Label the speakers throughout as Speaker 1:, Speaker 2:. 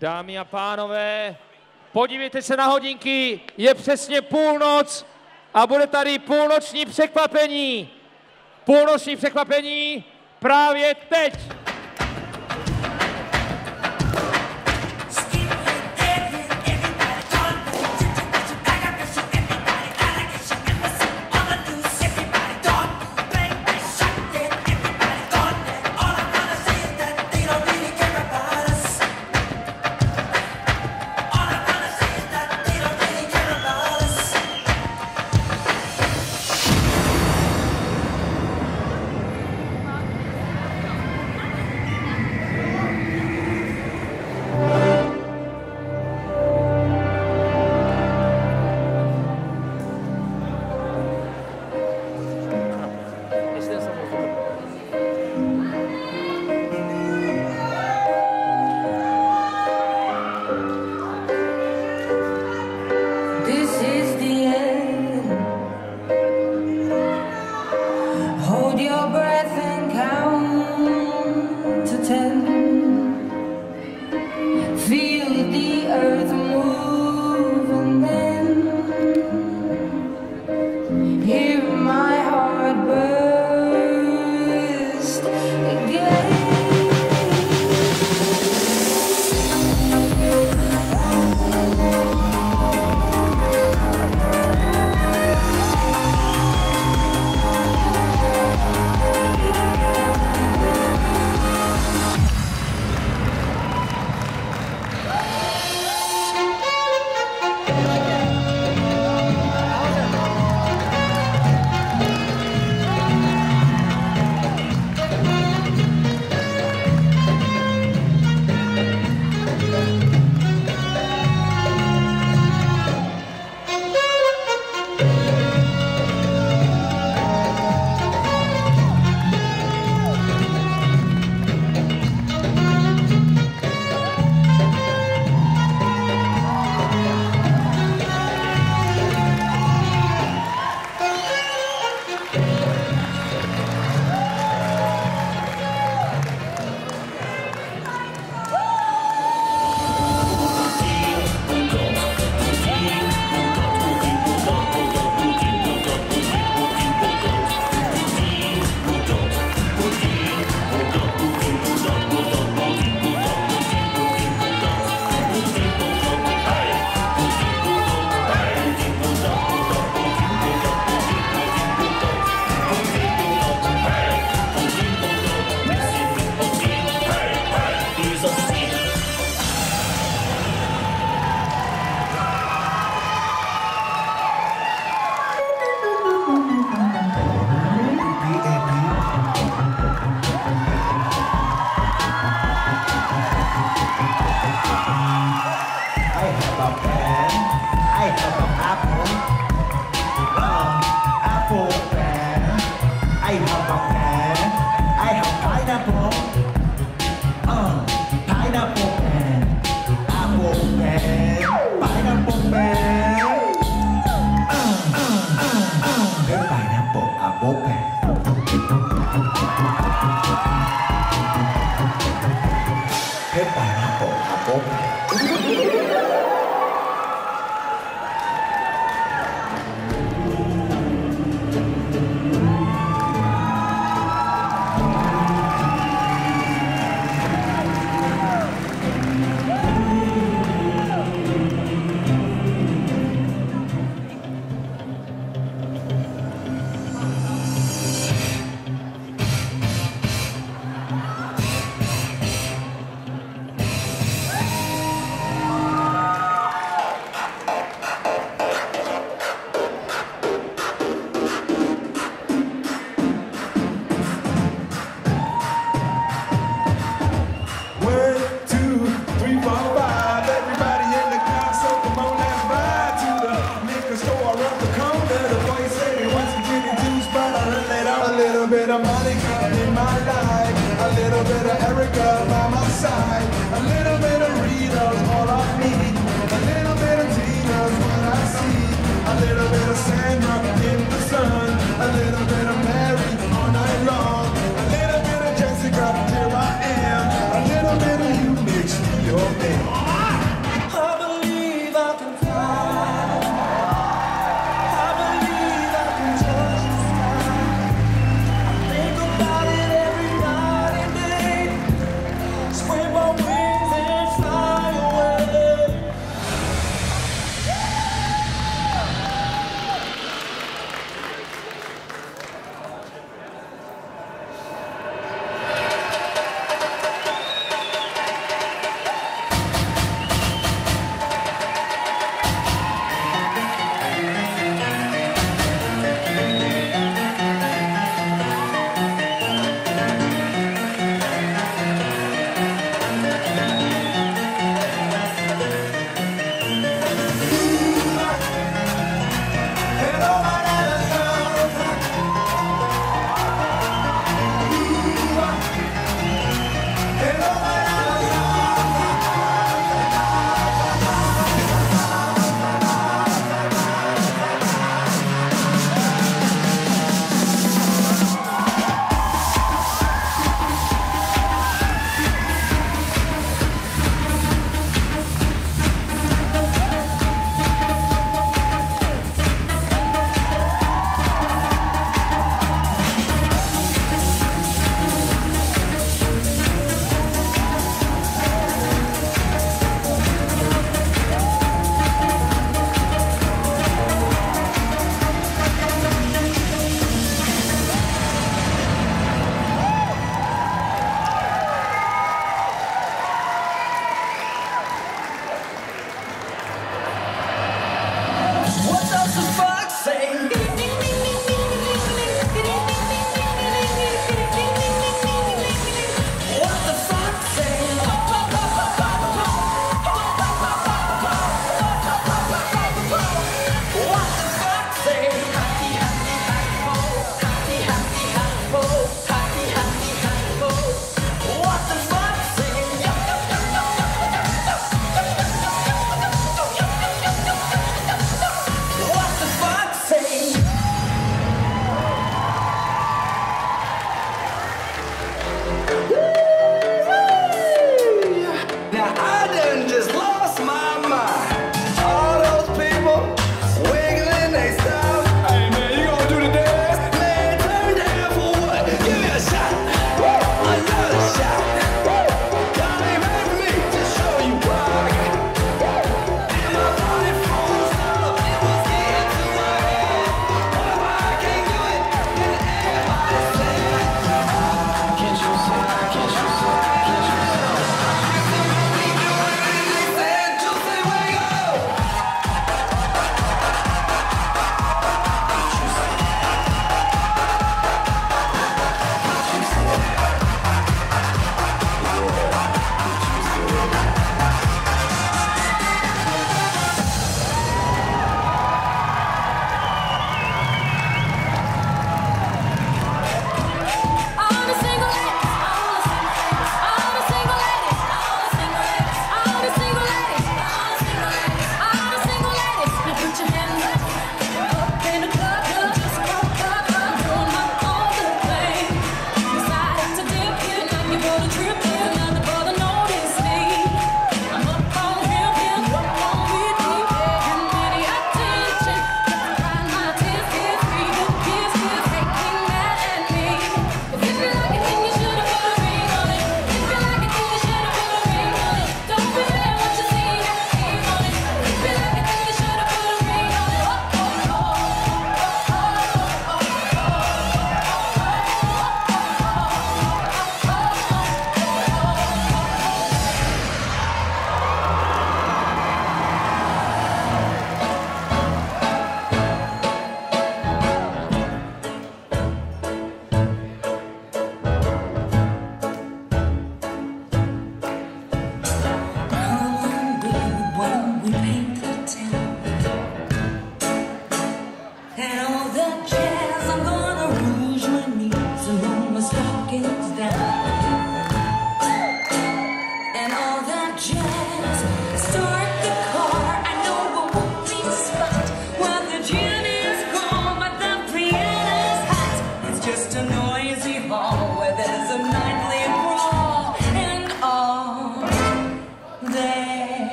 Speaker 1: Dámy a pánové, podívejte se na hodinky, je přesně půlnoc a bude tady půlnoční překvapení. Půlnoční překvapení právě teď.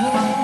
Speaker 2: 前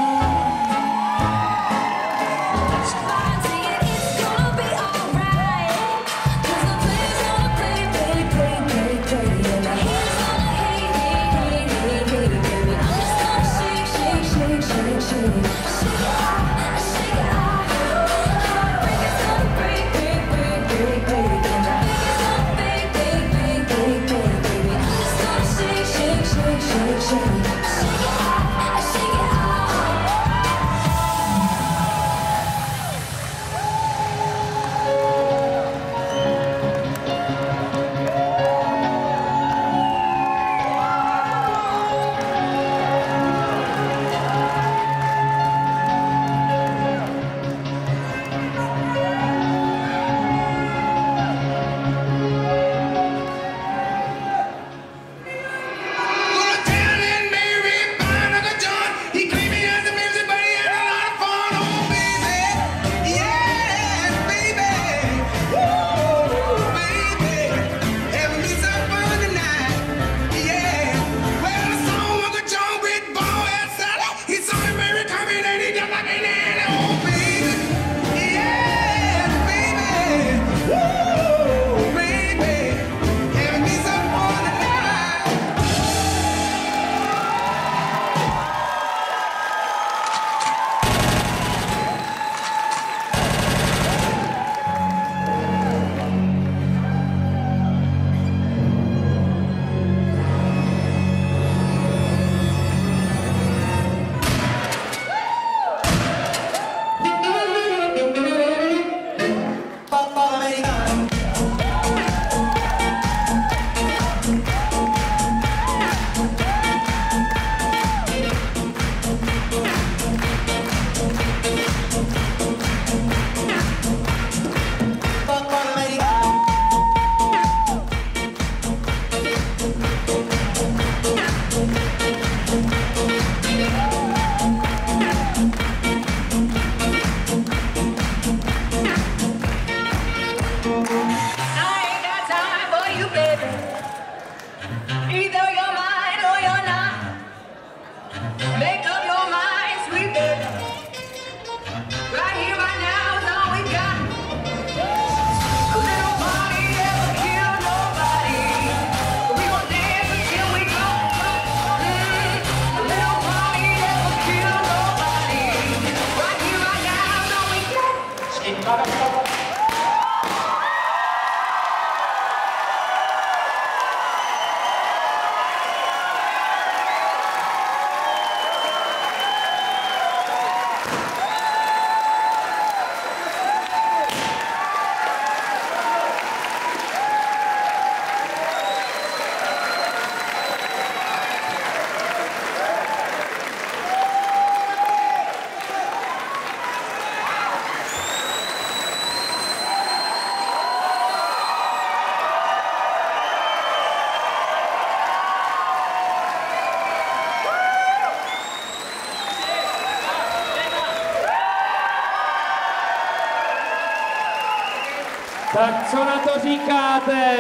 Speaker 3: Tak co na to říkáte?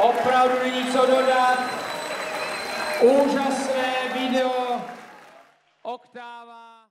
Speaker 3: Opravdu není co dodat. Úžasné